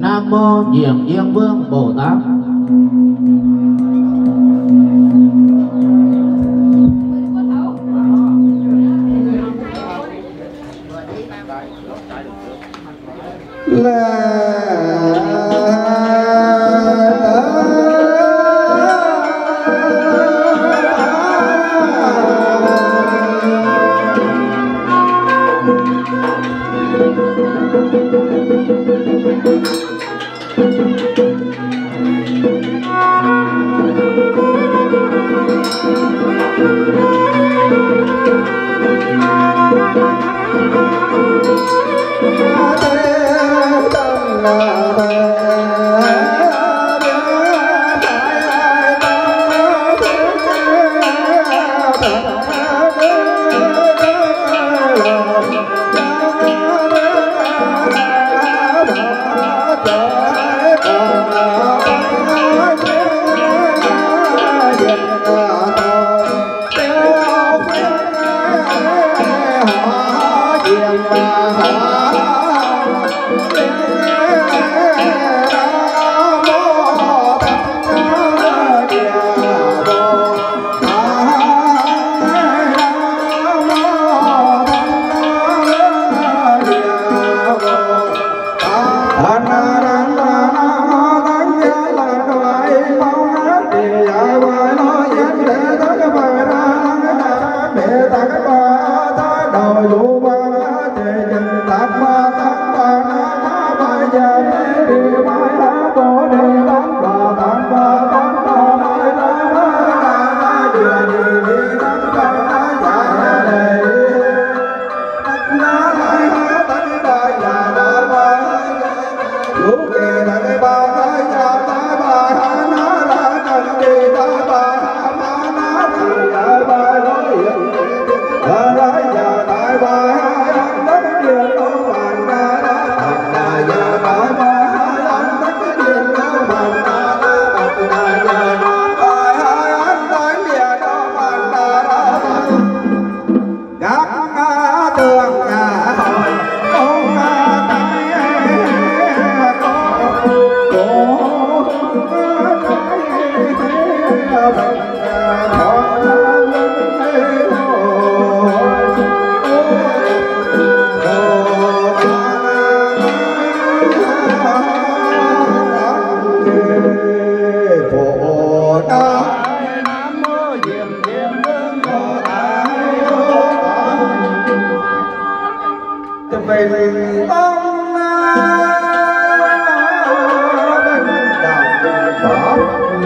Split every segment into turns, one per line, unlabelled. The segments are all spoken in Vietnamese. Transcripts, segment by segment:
nam mô diệm diên vương bồ tát.
Nam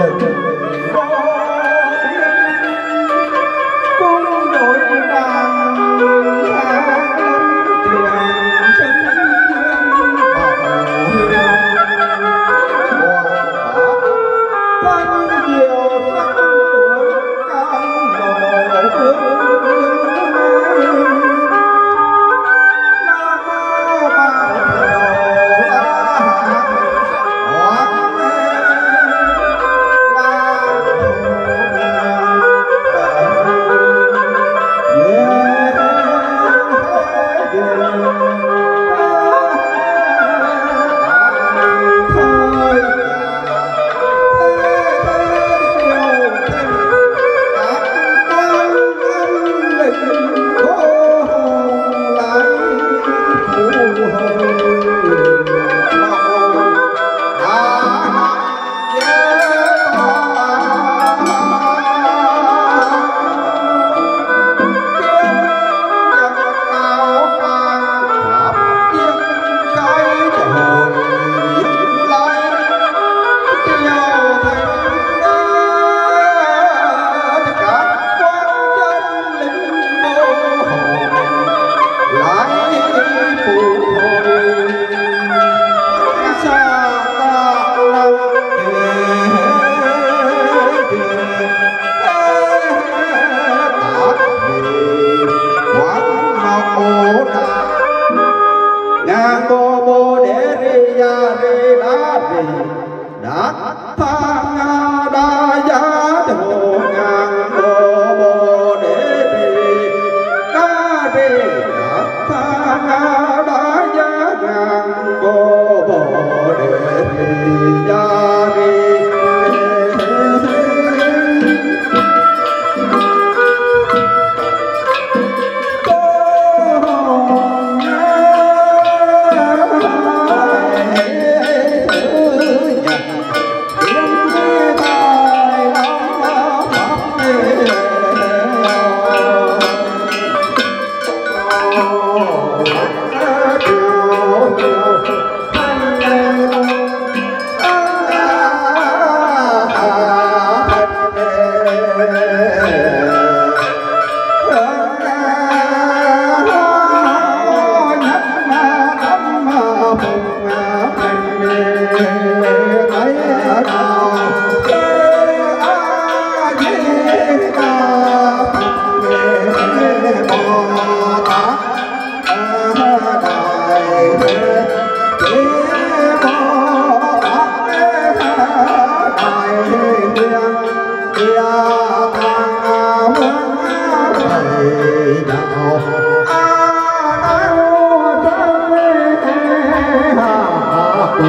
mô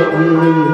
ơi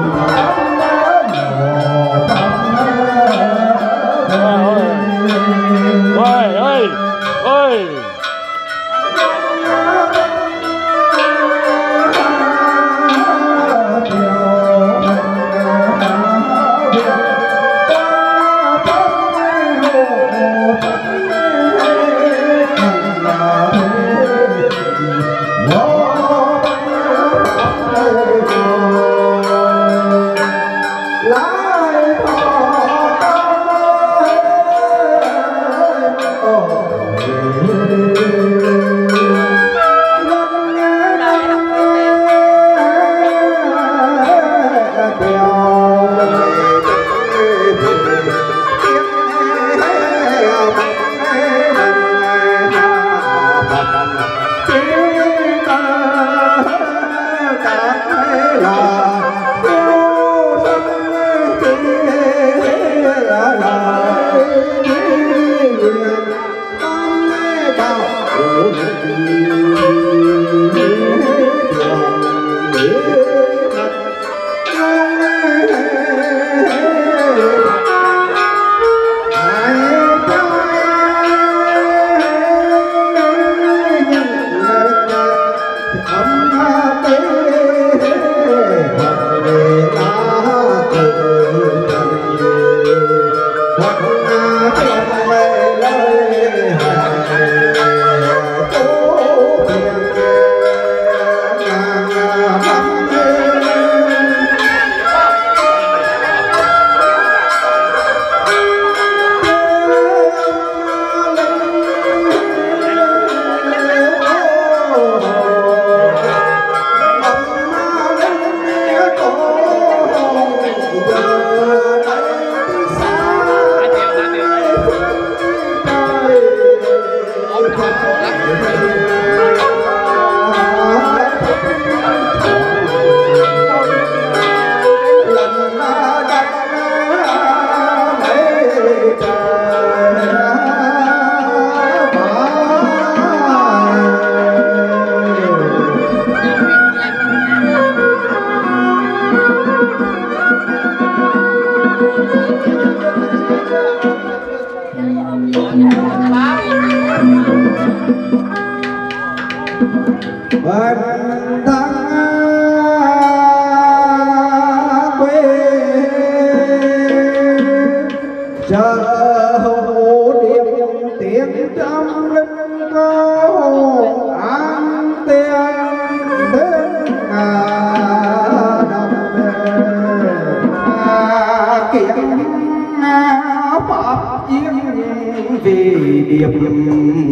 điệp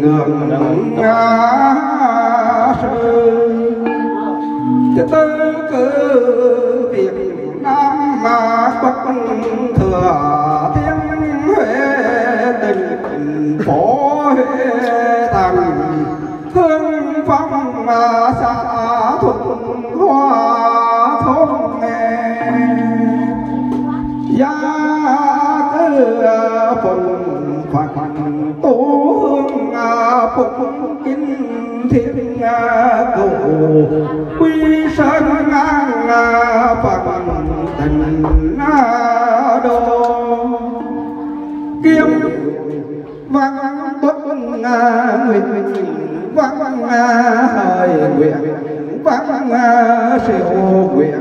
ngược nắng ngã sư tư cứ việt nam mà quốc thừa tiếng huế tình, phố huế thành hương phong mà xa cũng kính thiên cầu quy sơn ngang phật tình đô kiếm văn bất nguyện vang nga hời nguyện vang nga siêu nguyện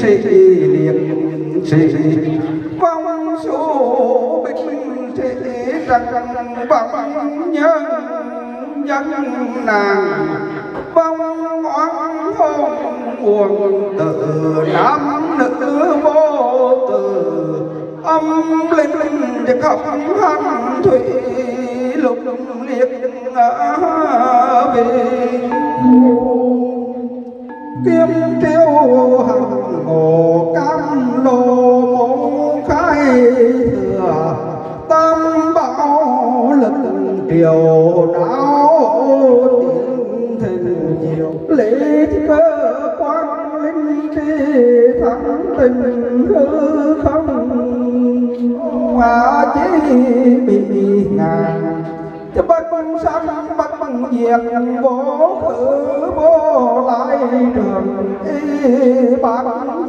sĩ liệt sĩ vong số binh sĩ rằng bằng nhân nhân nàng vong oan hồn buồn tự nam nữ vô từ âm linh linh để khóc hăng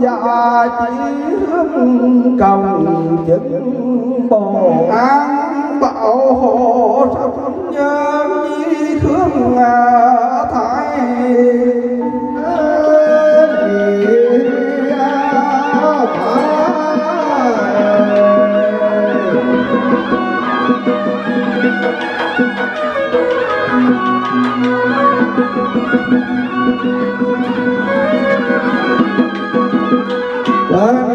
và chỉ hướng cầu chứng bồ an bảo hộ sống nhớ nhi thương thái Thank you tháng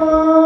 Oh.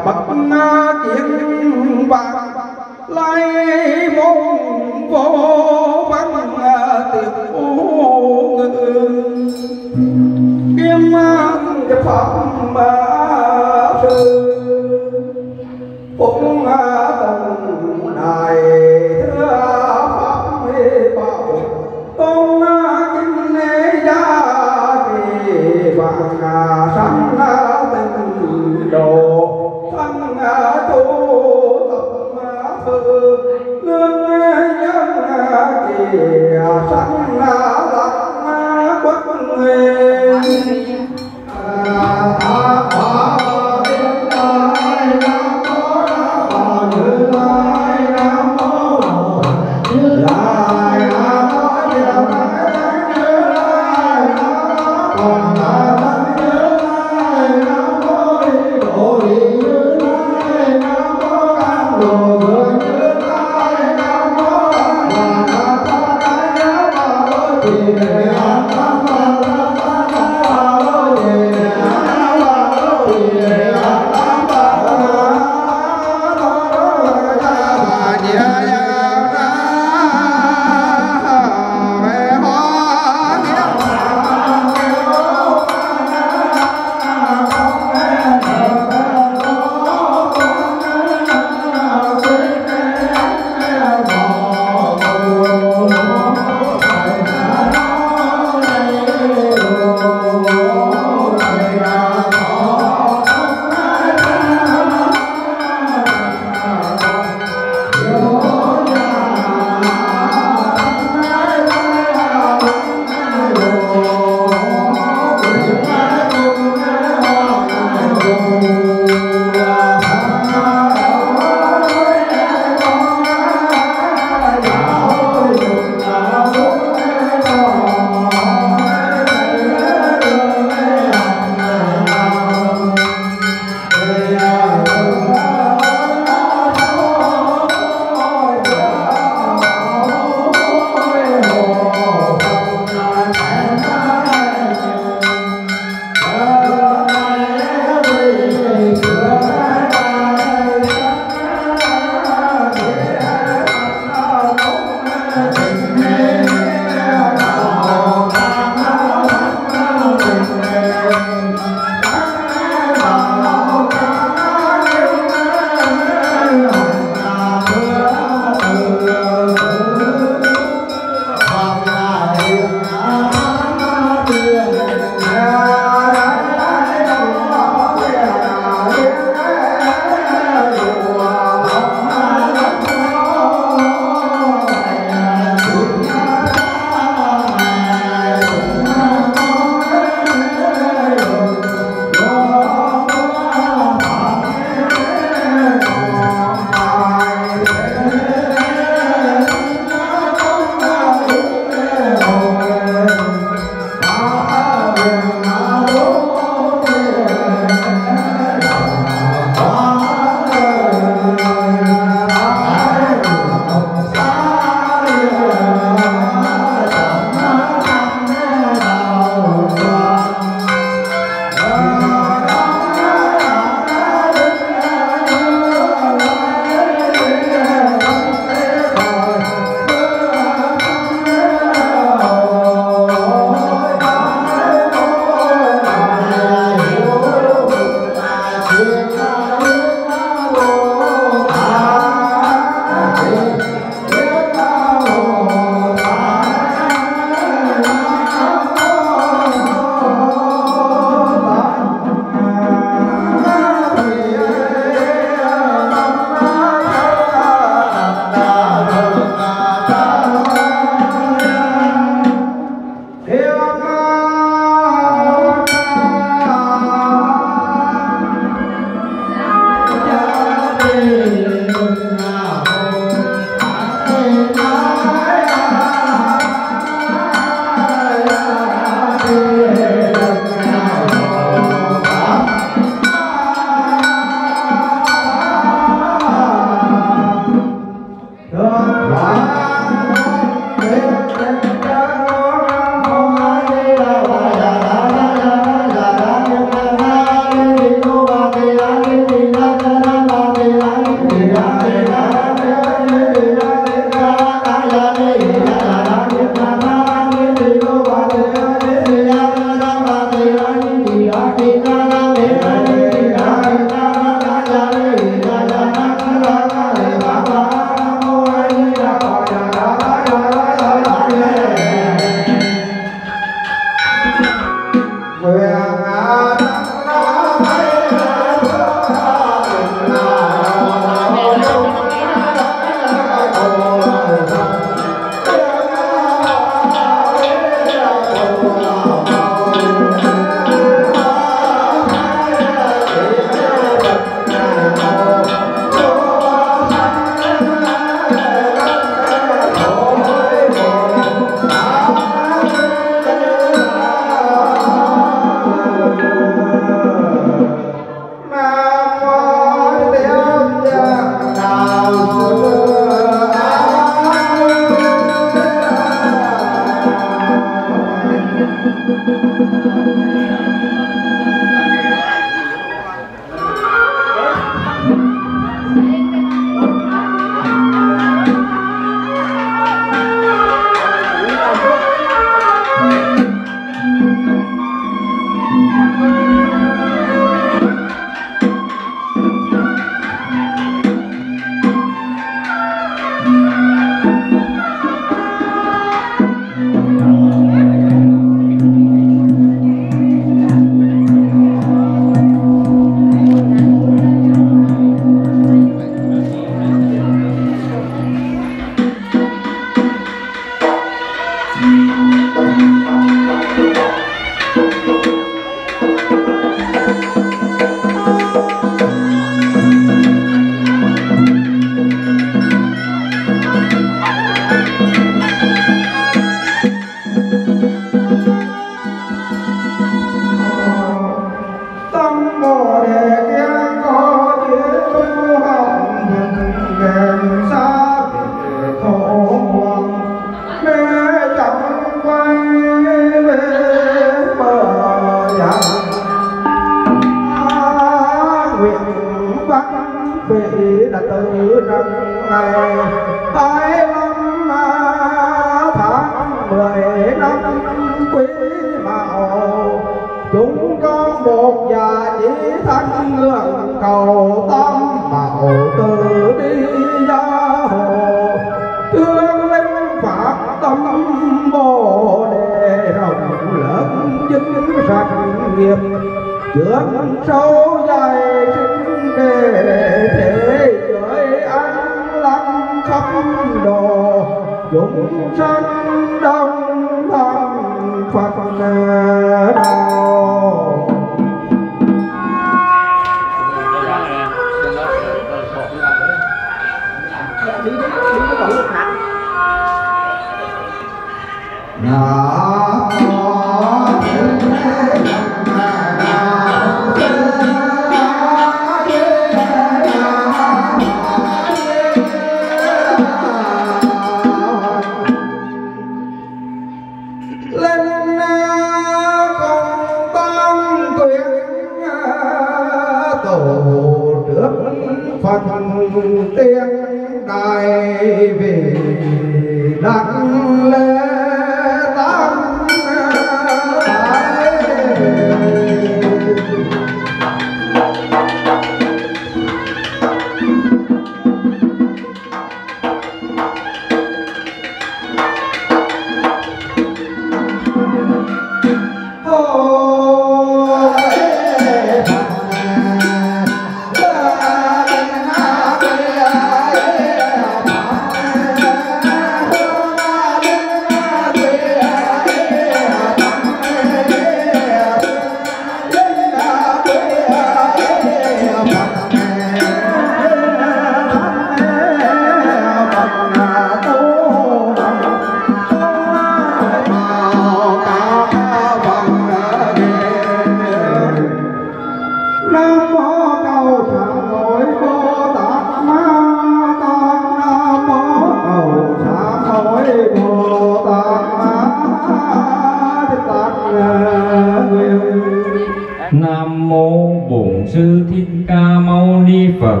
Nam mô bổn sư thích ca mâu ni phật.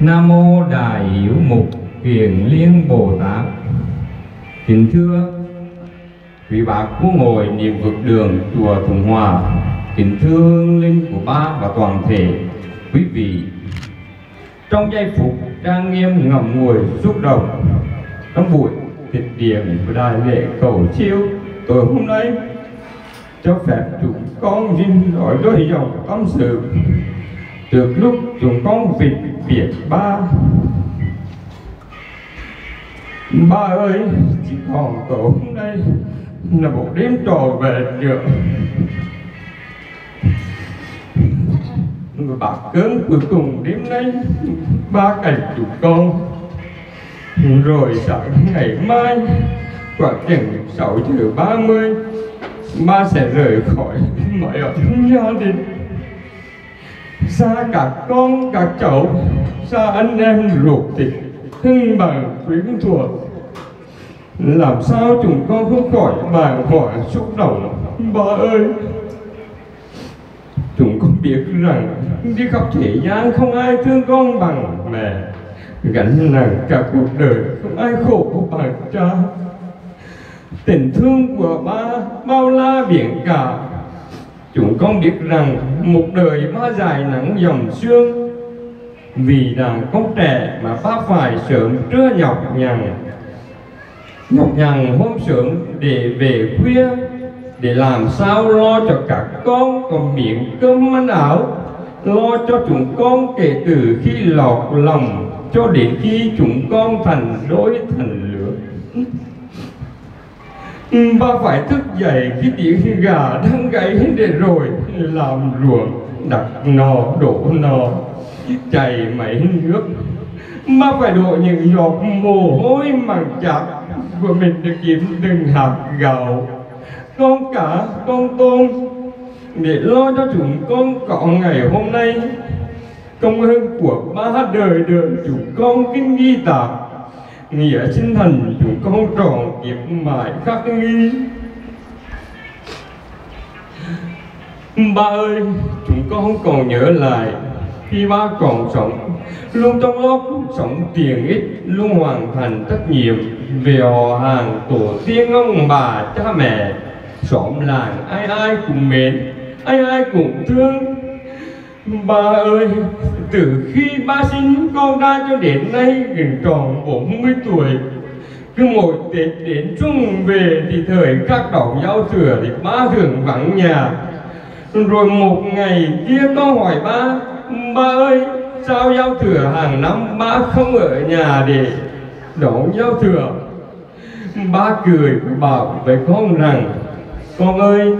Nam mô đại hiếu mục huyền liên bồ tát. Kính thưa quý bác
khu ngồi niệm vực đường chùa Thuận Hòa, kính thưa linh của ba và toàn thể quý vị. Trong giây phục trang nghiêm ngậm ngùi xúc động, trong buổi tịch điển của đại lễ cầu siêu, tối hôm nay cho phép chúng con xin nói đôi dòng tâm sự. Từ lúc chúng con vịt biệt ba. Ba ơi, chỉ còn tổ hôm nay là một đêm trò về nữa. Bà cơn cuối cùng đêm nay, ba cảnh chúng con. Rồi sáng ngày mai, khoảng chừng sáu giờ ba mươi ba sẽ rời khỏi mọi ấm gia đình. Xa cả con, cả cháu, xa anh em ruột thịt thân bằng quyến thuộc. Làm sao chúng con không khỏi bàng hoàng xúc động ba ơi? Chúng con biết rằng đi khắp thế gian không ai thương con bằng mẹ. Gánh nặng cả cuộc đời không ai khổ bằng cha tình thương của ba bao la biển cả. Chúng con biết rằng một đời ba dài nắng dòng sương, vì đàn con trẻ mà ba phải sớm trưa nhọc nhằn. Nhọc nhằn hôm sớm để về khuya, để làm sao lo cho các con còn miệng cơm ăn áo, lo cho chúng con kể từ khi lọt lòng cho đến khi chúng con thành đôi thành lửa Ừ, ba phải thức dậy khi tiếng gà đang gáy để rồi, làm ruộng, đặt nò, đổ nò, chảy mấy nước. Ba phải đổ những giọt mồ hôi màng chặt của mình để kiếm từng hạt gạo. Con cả, con tôm, để lo cho chúng con có ngày hôm nay. Công ơn của ba đời đời chúng con kinh ghi tạc nghĩa sinh thành chúng con tròn kiếp mãi khắc ghi. Ba ơi, chúng con còn nhớ lại khi ba còn sống, luôn trong lớp sống tiền ít, luôn hoàn thành trách nhiệm về họ hàng tổ tiên ông bà cha mẹ. Xóm làng ai ai cũng mến, ai ai cũng thương ba ơi, từ khi ba sinh con ra cho đến nay, gần tròn 40 tuổi, cứ mỗi Tết đến chung về thì thời các đỏ giao thừa thì ba thường vắng nhà. Rồi một ngày kia con hỏi ba ba ơi, sao giao thừa hàng năm ba không ở nhà để đón giao thừa ba cười bảo với con rằng, con ơi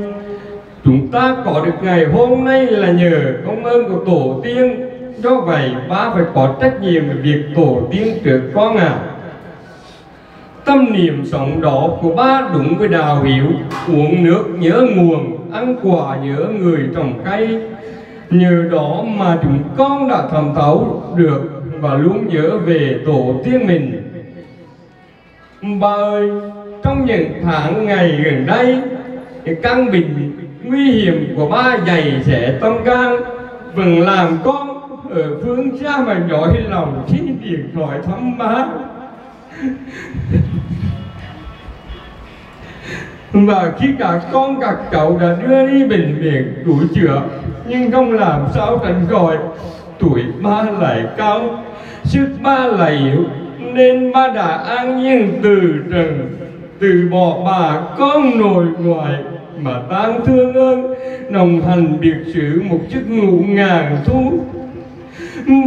chúng ta có được ngày hôm nay là nhờ công ơn của tổ tiên. Do vậy, ba phải có trách nhiệm về việc tổ tiên trước con à tâm niệm sống đó của ba đúng với đạo hiểu uống nước nhớ nguồn, ăn quả nhớ người trồng cây. Nhờ đó mà chúng con đã thẩm thấu được và luôn nhớ về tổ tiên mình. Ba ơi, trong những tháng ngày gần đây căn bệnh nguy hiểm của ba dày sẽ tâm can vẫn làm con ở phương xa mà nhói lòng khi điện thoại thăm ba và khi cả con cả cậu đã đưa đi bệnh viện cứu chữa, nhưng không làm sao tránh khỏi, tuổi ba lại cao. Sức ba lại yếu, nên ba đã an nhiên từ trần, từ bỏ bà con nội ngoại mà tan thương ơn, nồng hành biệt sử một chiếc ngủ ngàn thu.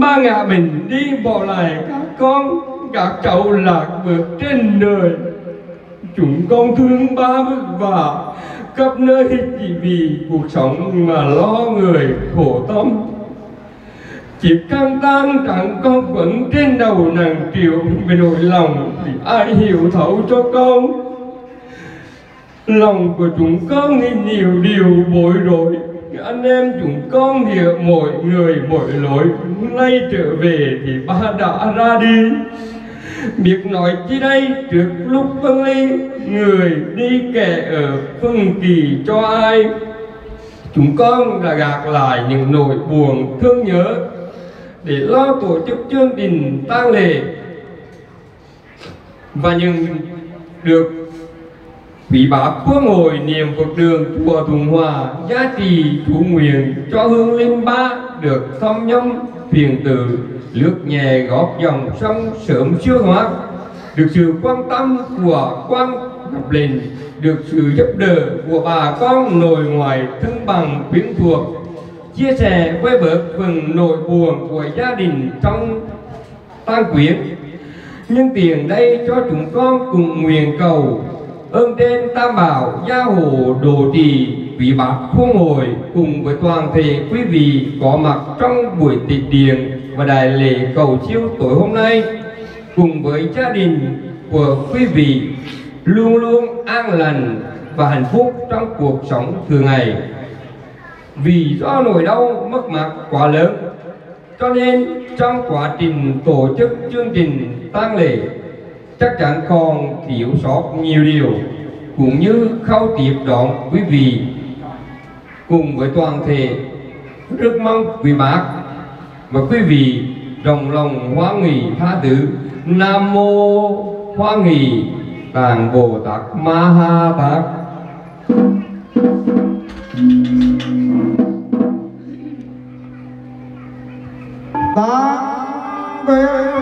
Ba ngã mình đi bỏ lại các con, các cháu lạc bước trên đời. Chúng con thương ba vất vả, khắp nơi chỉ vì cuộc sống mà lo người khổ tâm. Chiếc khăn tang chẳng con vẫn trên đầu nàng triệu về nỗi lòng thì ai hiểu thấu cho con? Lòng của chúng con thì nhiều điều bối rối. Anh em chúng con thì mỗi người mỗi lối. Nay trở về thì ba đã ra đi. Biết nói chi đây, trước lúc vâng ly, người đi kẻ ở phân kỳ cho ai? Chúng con đã gạt lại những nỗi buồn thương nhớ để lo tổ chức chương trình tang lễ. Và những được vị bà quốc ngồi niệm phật đường, chùa Thuận Hòa, giá trị thủ nguyện cho hương linh ba được thâm nhâm phiền từ lướt nhẹ gót dòng sông sớm siêu hóa. Được sự quan tâm của quan thập lên, được sự giúp đỡ của bà con nội ngoại thân bằng quyến thuộc. Chia sẻ với bớt phần nỗi buồn của gia đình trong tan quyến. Nhưng tiền đây cho chúng con cùng nguyện cầu ơn trên tam bảo gia hộ đồ trì, vị bác khu ngồi cùng với toàn thể quý vị có mặt trong buổi tịch điền và đại lễ cầu siêu tối hôm nay. Cùng với gia đình của quý vị, luôn luôn an lành và hạnh phúc trong cuộc sống thường ngày. Vì do nỗi đau mất mát quá lớn, cho nên trong quá trình tổ chức chương trình tang lễ chắc chắn còn thiếu sót nhiều điều, cũng như khâu tiếp đón quý vị. Cùng với toàn thể, rất mong quý bác và quý vị đồng lòng hoa nghỉ tha thứ. Nam mô hoa nghỉ tạng bồ tát ma ha tát
tán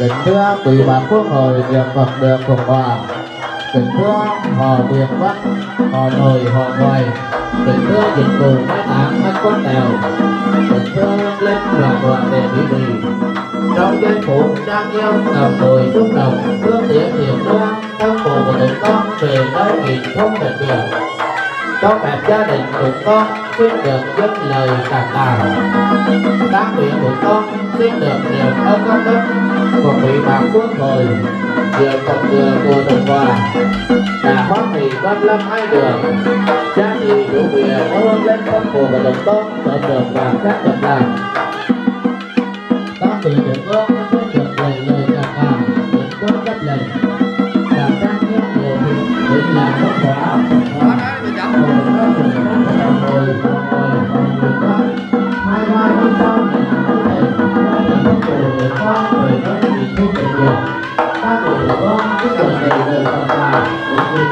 kính thưa quý bạn quốc hội, Việc Phật được cộng hòa kính thưa, họ quyền văn Họ nội, họ ngoài. Kính thưa dịch vụ mai táng các con tèo. Kính thưa lên là đoàn đề quý vị trong giây phụ đang yêu ngập ngùi xúc động thương tiễn hiền thương thân phụ của tỉnh con về nơi nghìn không thể biển cho phép gia đình của con xin được dâng lời cảm tạ. Các nguyện của con xin được niềm ơn công đức còn bị bà quốc hội vừa cộng vừa vừa đồng hòa đã phát thì quan lâm hai đường cha đi đủ có luôn lên thân phụ và đồng tốt sớm đường và các đồng làm các vị được ơn sẽ được lời lời cảm tạ được con chấp lệnh cảm giác nhất nhiều thì định là không khóa khóa rồi nó cùng rồi rồi rồi hai sau có thể có thể có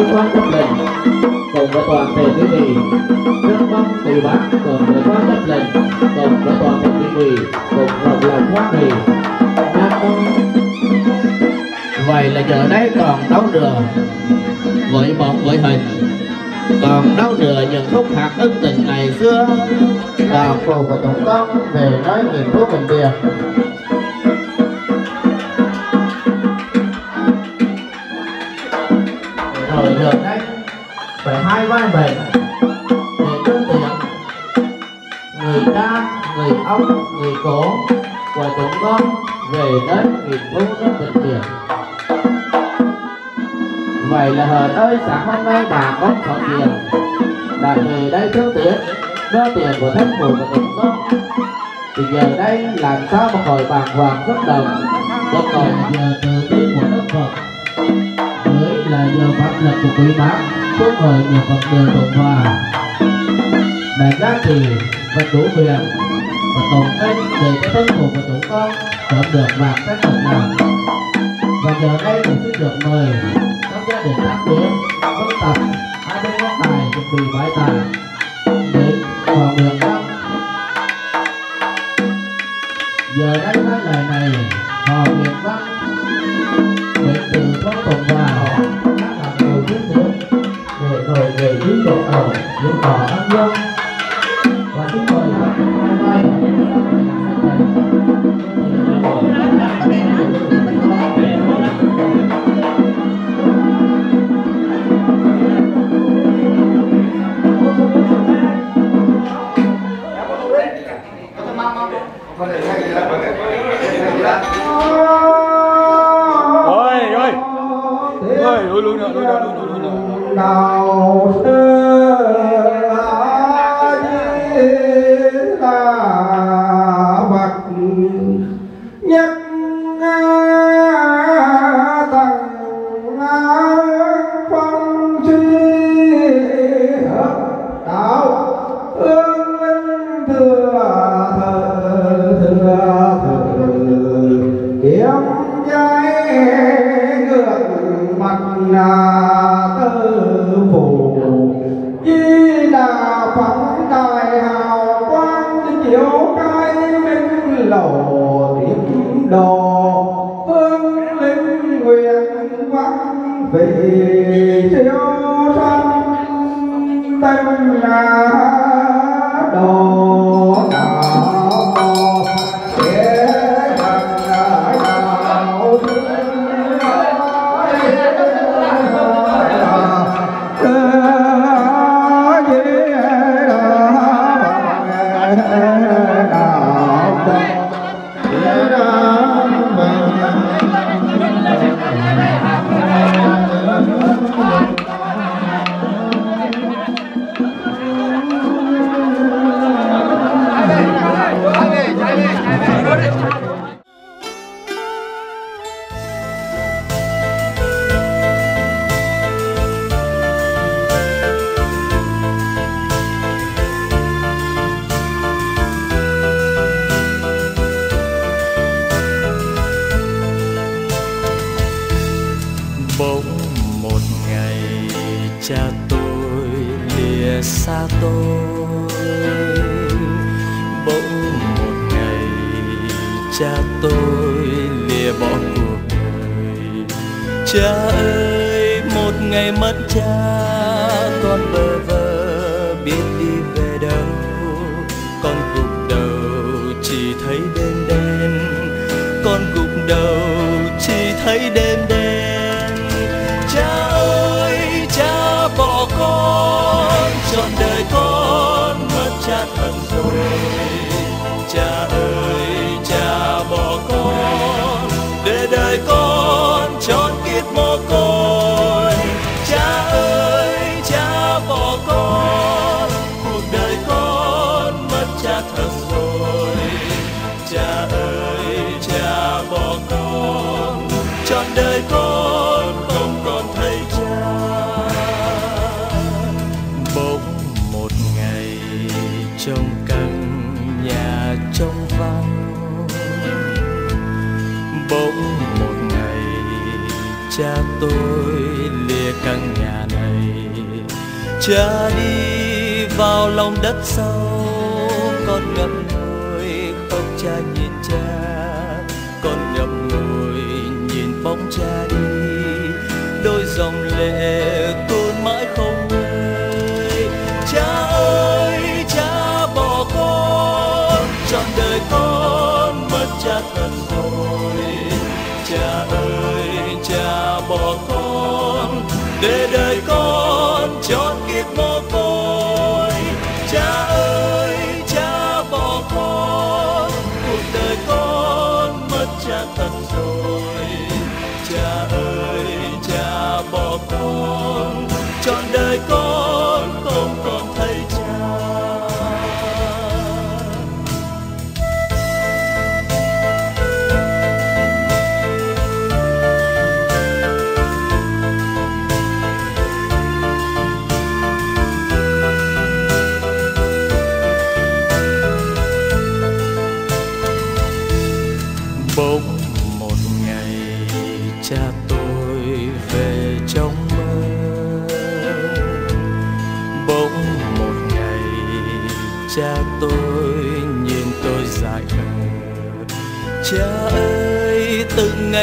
tường của cơ quan chấp lệnh cùng với toàn thể quý vị rất mong quý bác cùng với quan chấp lệnh cùng với toàn thể quý vị cùng một lòng hoan hỷ nam mô vậy là giờ đây còn đâu nữa với một với hình còn đâu nữa những khúc hạt ân tình ngày xưa. Và phù của chúng con về nói nghiệm của mình viện cố của chúng con về đến nghiệp thu đất bệnh viện vậy là hờ ơi sáng hôm nay bà con có tiền. Đã về đây trước tiền đưa tiền của thân phụ của chúng con. Thì giờ đây làm sao mà khỏi bàng hoàng rất đồng? Bất còn giờ từ bi của đức phật, mới là giờ pháp lực của quý bác phúc hồi nhiều phật đều tổng hòa. Đại giá trị và đủ quyền và tổ kết để cho thân phụ của chúng con sớm được vào các phật nào. Và giờ đây cũng xin được mời các gia đình tác quyến vân tập hai bên quan tài chuẩn bị bãi
tài kiếm trái ngược mặt là tư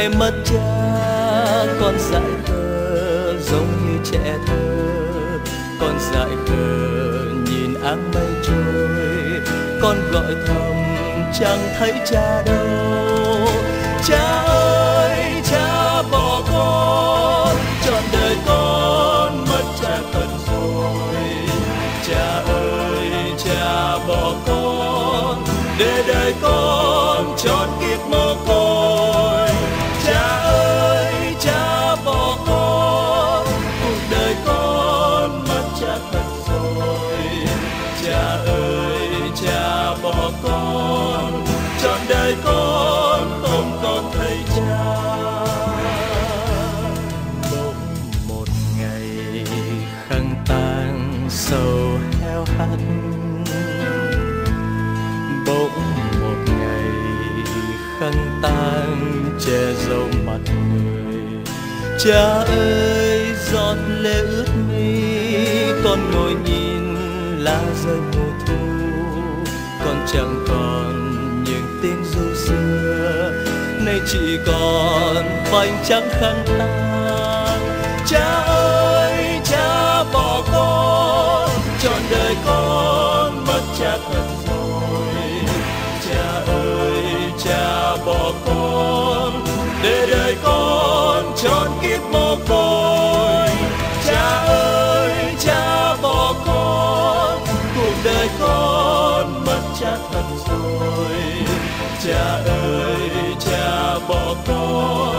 mất cha con
dại thơ, giống như trẻ thơ. Con dại thơ nhìn áng mây trôi con gọi thầm chẳng thấy cha đâu. cha ơi, giọt lệ ướt mi, con ngồi nhìn lá rơi mùa thu. Con chẳng còn những tiếng du xưa, nay chỉ còn vành trắng khăn ta trốn kiếp mồ côi. Cha ơi, cha bỏ con cuộc đời con mất cha thật rồi. Cha ơi, cha bỏ con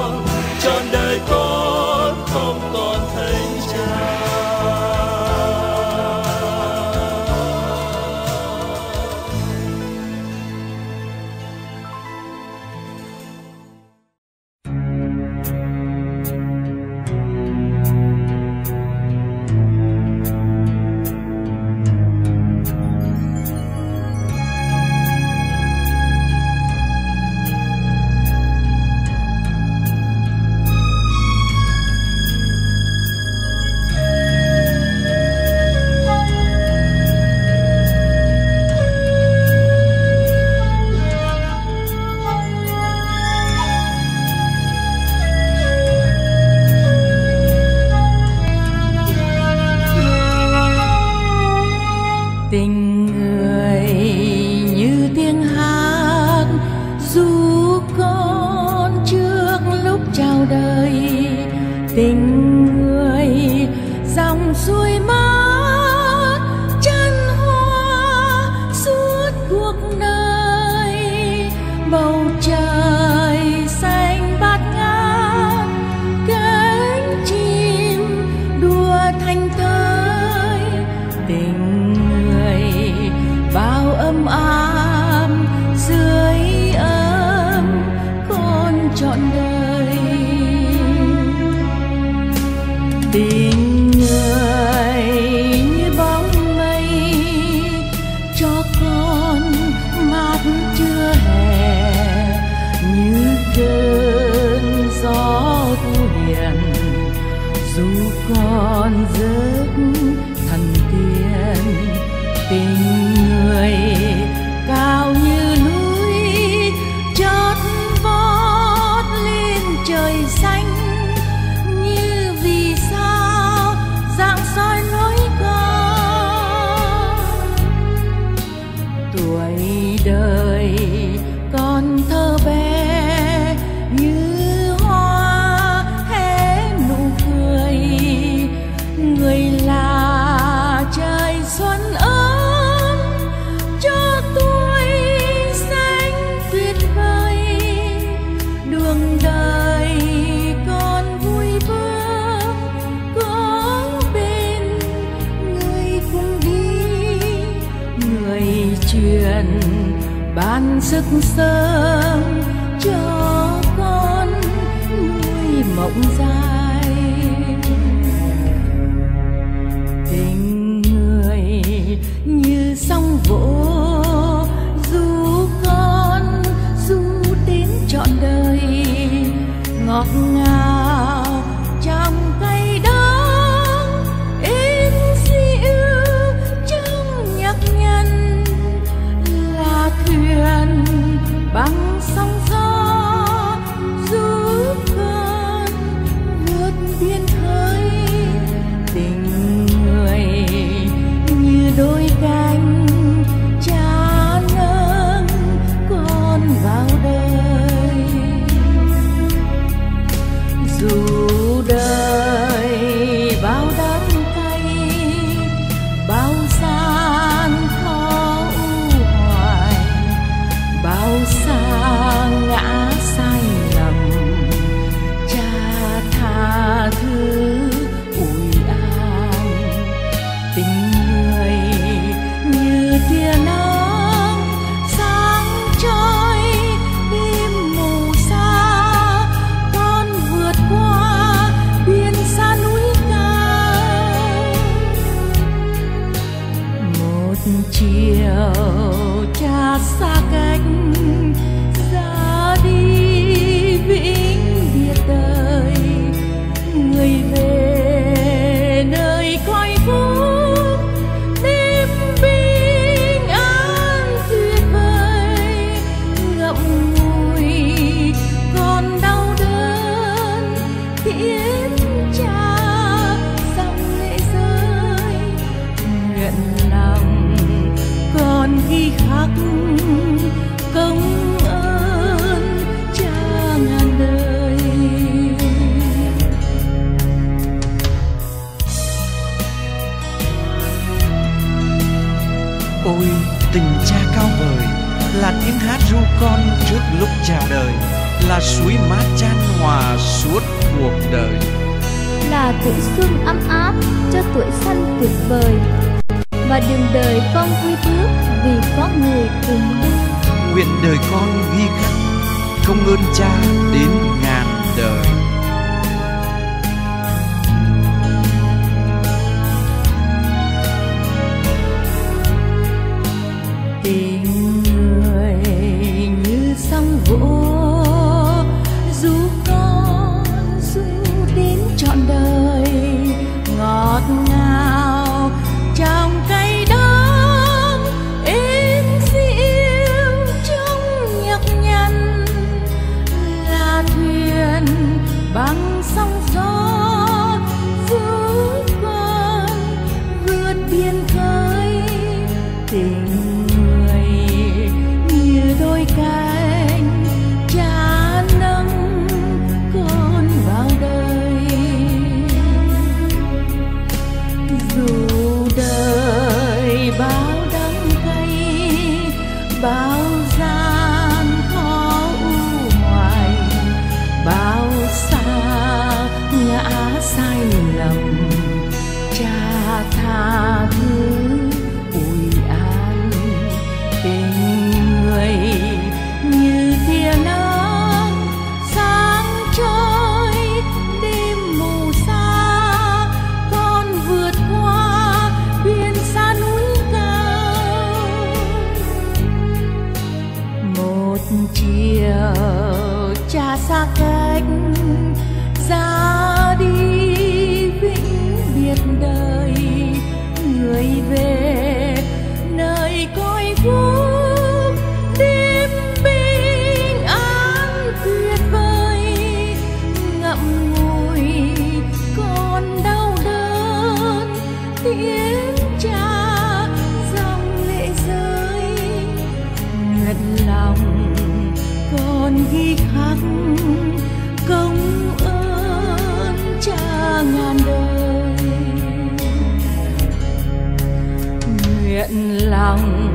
lòng.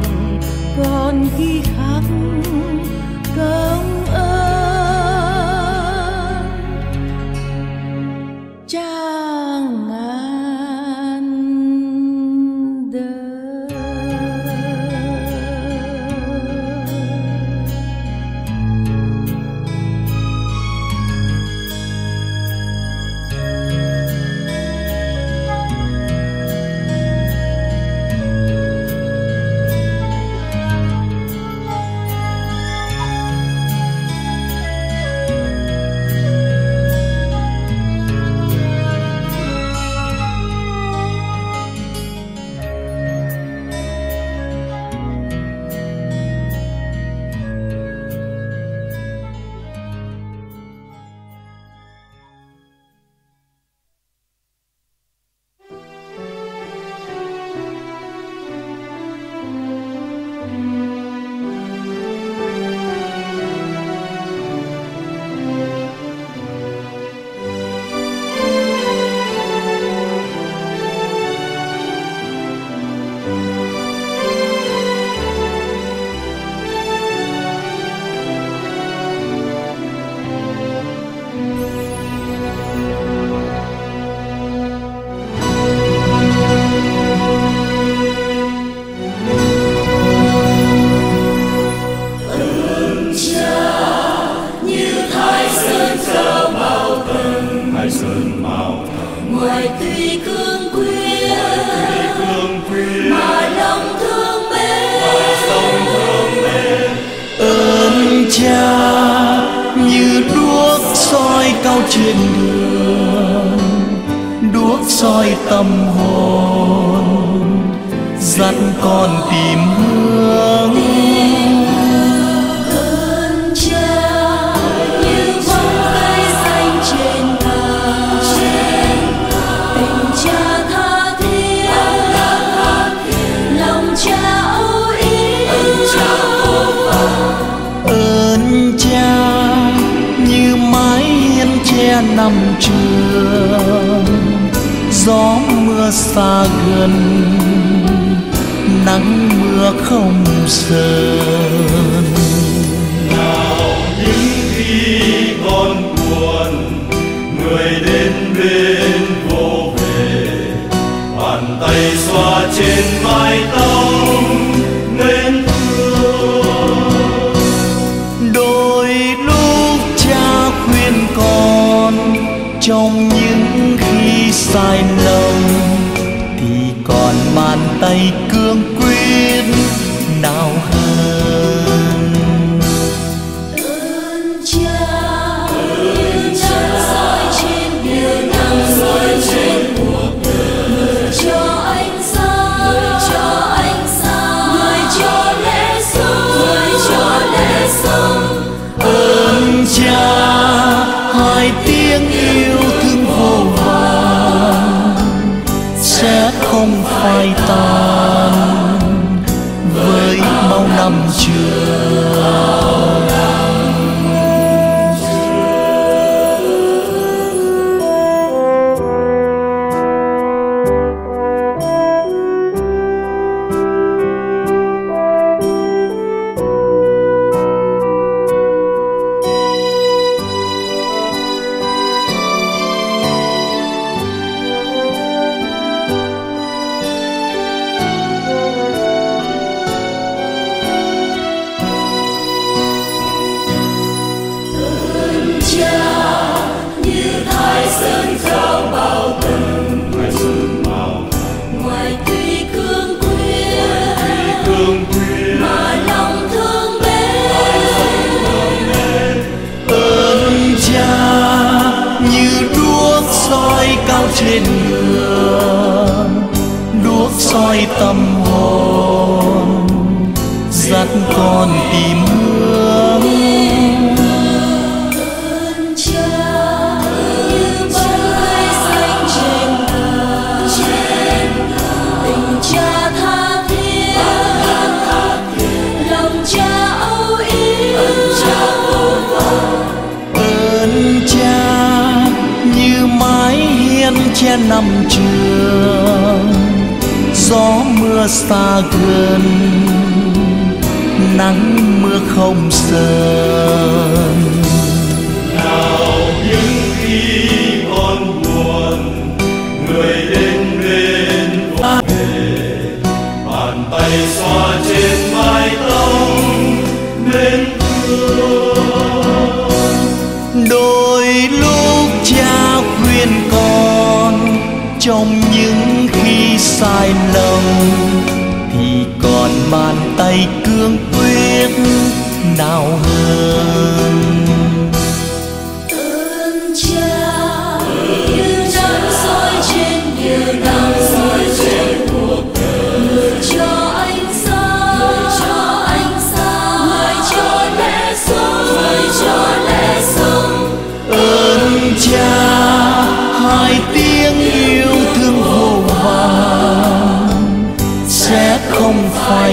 Còn
khi bàn tay xoa trên mái tóc, nên thương.
Đôi lúc cha khuyên con, trong những khi sai lầm, thì còn bàn tay cương không phai tan với bao năm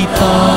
không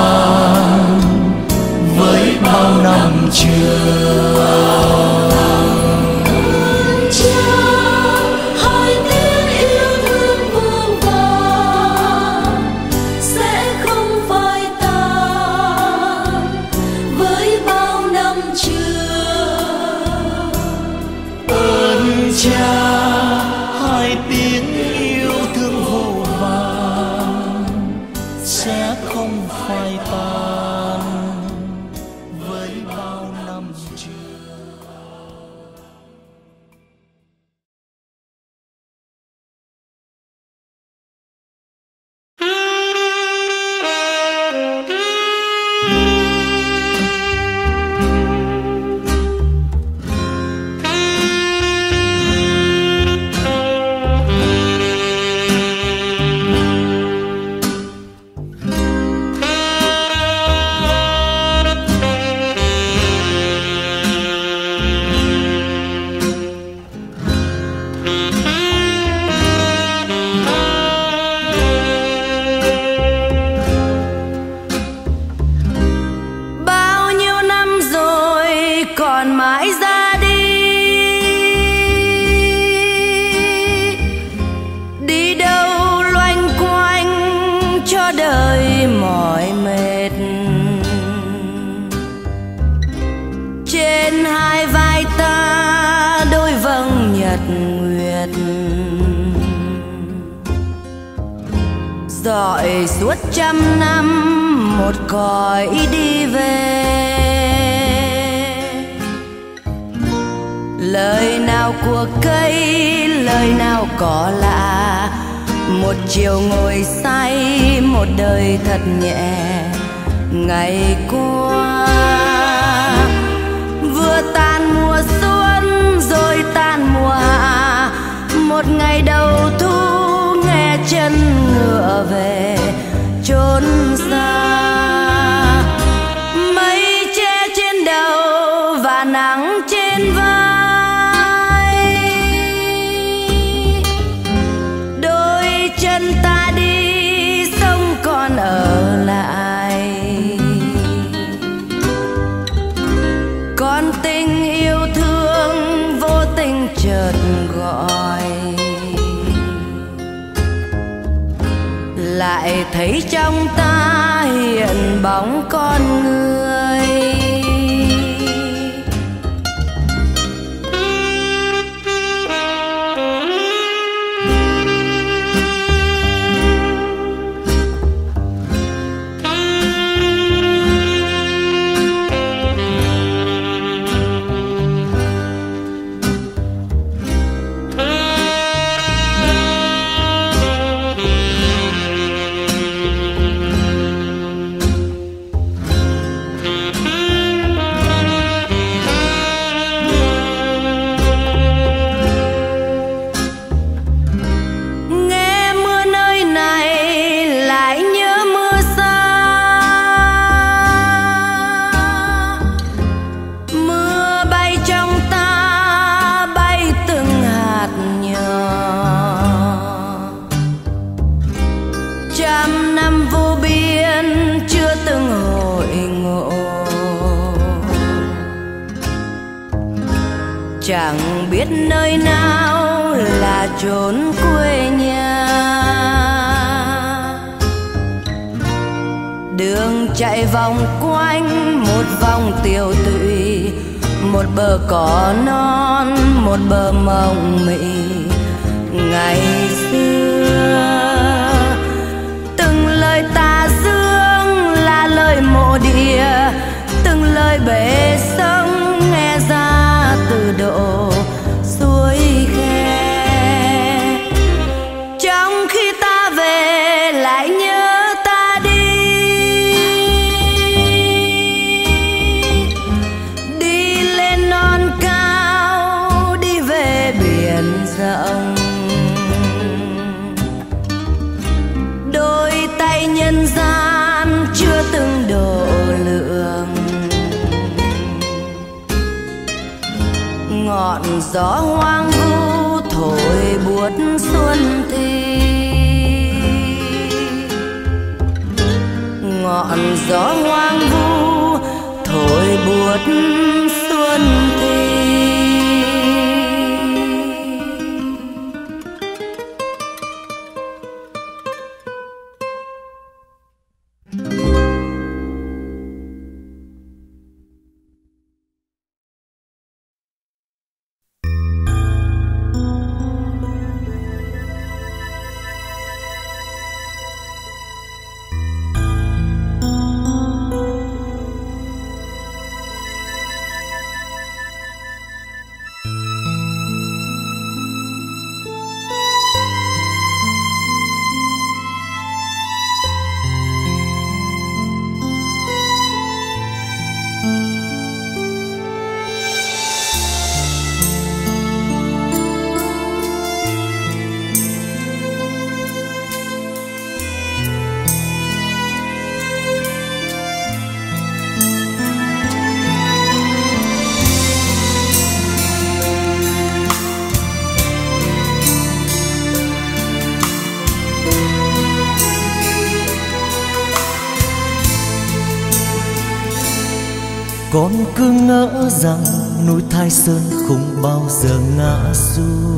con
cứ ngỡ rằng núi thái sơn không bao giờ ngã xuống.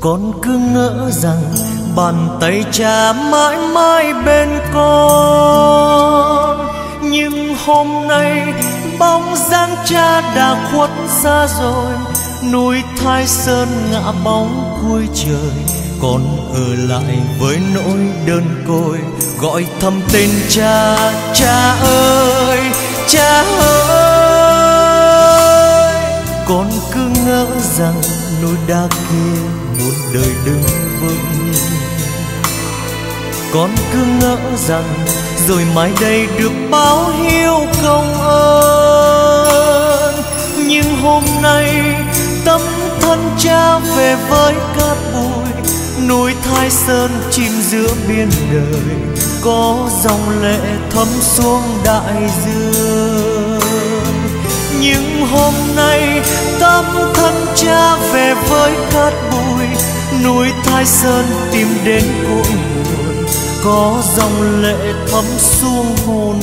Con cứ ngỡ rằng bàn tay cha mãi mãi bên con. Nhưng hôm nay bóng dáng cha đã khuất xa rồi. Núi thái sơn ngã bóng cuối trời con ở lại với nỗi đơn côi. Gọi thầm tên cha cha ơi cha ơi. Con cứ ngỡ rằng núi đá kia một đời đứng vững. Con cứ ngỡ rằng rồi mai đây được báo hiếu công ơn. Nhưng hôm nay tâm thân cha về với cát bụi núi thái sơn chìm giữa biên đời, có dòng lệ thấm xuống đại dương. Nhưng hôm nay, tâm thân cha về với cát bụi, núi thái sơn tìm đến cội nguồn, có dòng lệ thấm xuống hồn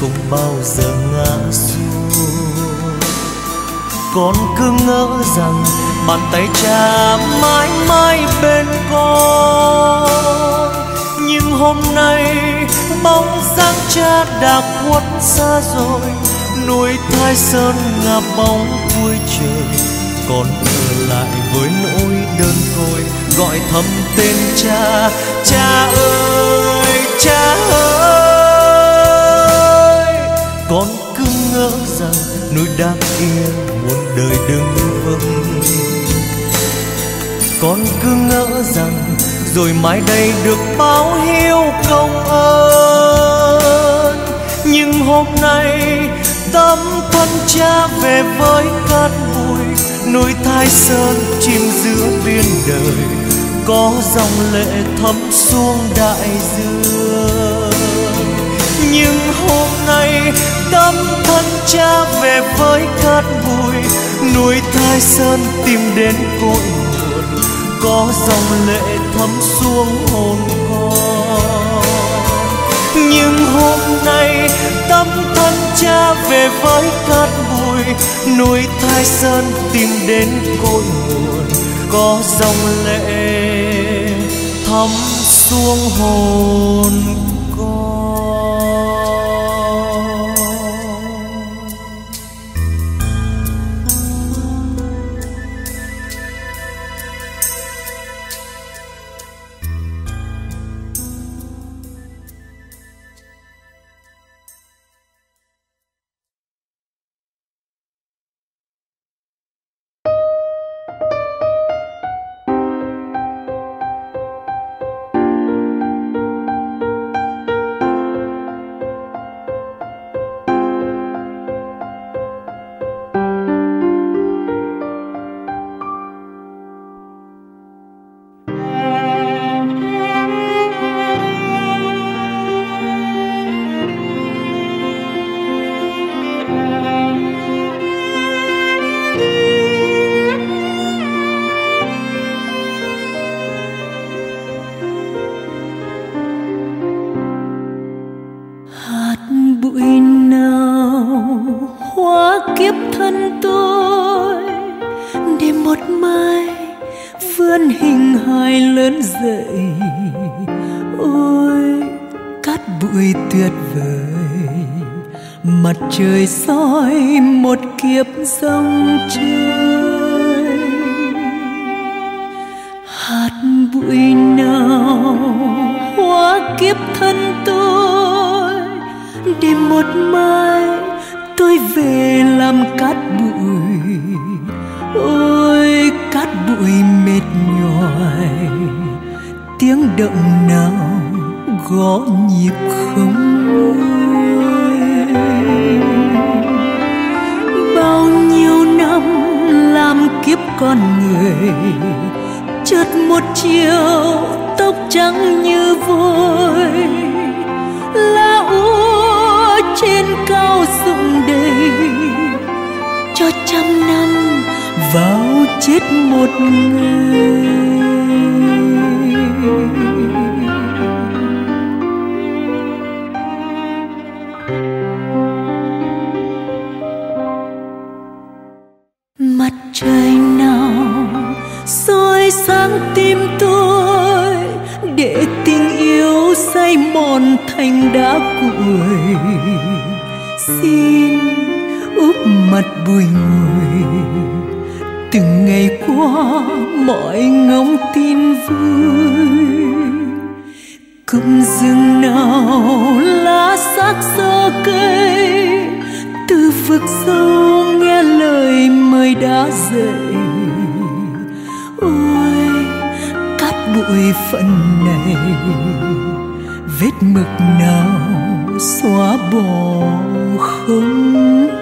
không bao giờ ngã xuống. Con cứ ngỡ rằng bàn tay cha mãi mãi bên con. Nhưng hôm nay bóng dáng cha đã khuất xa rồi. Núi thái sơn ngả bóng cuối trời. Con ở lại với nỗi đơn côi. Gọi thầm tên cha. Cha ơi cha ơi con cứ ngỡ rằng núi đá yên muôn đời đứng vững con cứ ngỡ rằng rồi mai đây được báo hiếu công ơn. Nhưng hôm nay tâm thân cha về với cát bụi núi thái sơn chìm giữa biên đời, có dòng lệ thấm xuống đại dương nhưng hôm nay tâm thân cha về với cát bụi, núi thái sơn tìm đến cội nguồn, có dòng lệ thấm xuống hồn con. Nhưng hôm nay tâm thân cha về với cát bụi, núi thái sơn tìm đến cội nguồn, có dòng lệ thấm xuống hồn
tóc đã cuội xin úp mặt bùi ngùi từng ngày qua mọi ngóng tin vui. Cụm rừng nào lá xác xơ cây. Từ vực sâu nghe lời mời đã dậy. Ôi, cát bụi phận này vết mực nào xóa bỏ không?